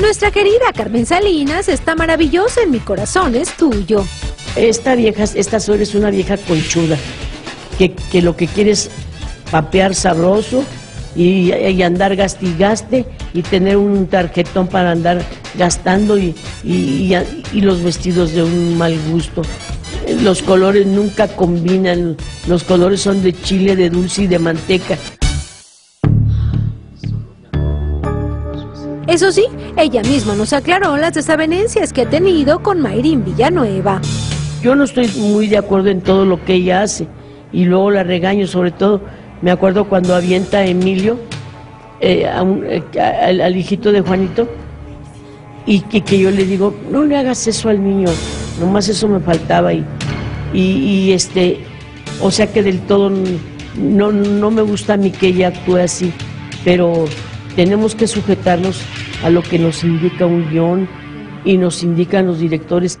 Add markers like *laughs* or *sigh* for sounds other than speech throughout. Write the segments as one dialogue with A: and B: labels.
A: Nuestra querida Carmen Salinas está maravillosa en mi corazón, es tuyo.
B: Esta vieja, esta suegra es una vieja conchuda, que, que lo que quiere es papear sabroso y, y andar gastigaste y tener un tarjetón para andar gastando y, y, y los vestidos de un mal gusto. Los colores nunca combinan, los colores son de chile, de dulce y de manteca.
A: Eso sí, ella misma nos aclaró las desavenencias que ha tenido con Mayrín Villanueva.
B: Yo no estoy muy de acuerdo en todo lo que ella hace y luego la regaño, sobre todo me acuerdo cuando avienta a Emilio, eh, eh, al, hijito de Juanito, y que, yo le digo, no le hagas eso al niño, nomás eso me faltaba. Y, y, y, este, o sea que del todo no, no me gusta a mí que ella actúe así, pero tenemos que sujetarnos a lo que nos indica un guion y nos indican los directores.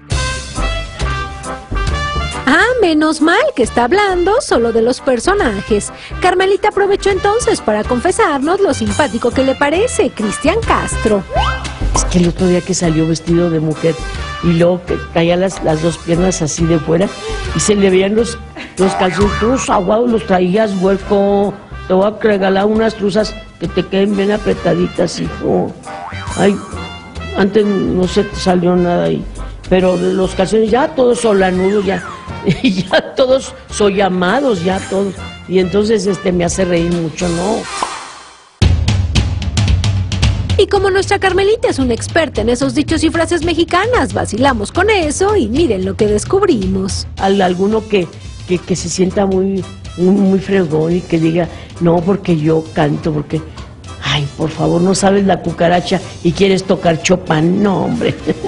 A: Ah, menos mal que está hablando solo de los personajes. Carmelita aprovechó entonces para confesarnos lo simpático que le parece Cristian Castro.
B: Es que el otro día que salió vestido de mujer y luego que traía las, las dos piernas así de fuera y se le veían los, los calzones todos aguados, los traías hueco. Te voy a regalar unas truzas que te queden bien apretaditas, hijo. Ay, antes no se te salió nada ahí. Pero los calzones ya todos solanudos, ya, *laughs* ya todos soy llamados, ya todos. Y entonces este me hace reír mucho, ¿no?
A: Y como nuestra Carmelita es una experta en esos dichos y frases mexicanas, vacilamos con eso y miren lo que descubrimos.
B: al alguno que, que, se sienta muy, muy, muy fregón y que diga, no, porque yo canto, porque, ay, por favor, no sabes la cucaracha y quieres tocar Chopin, no, hombre. *laughs*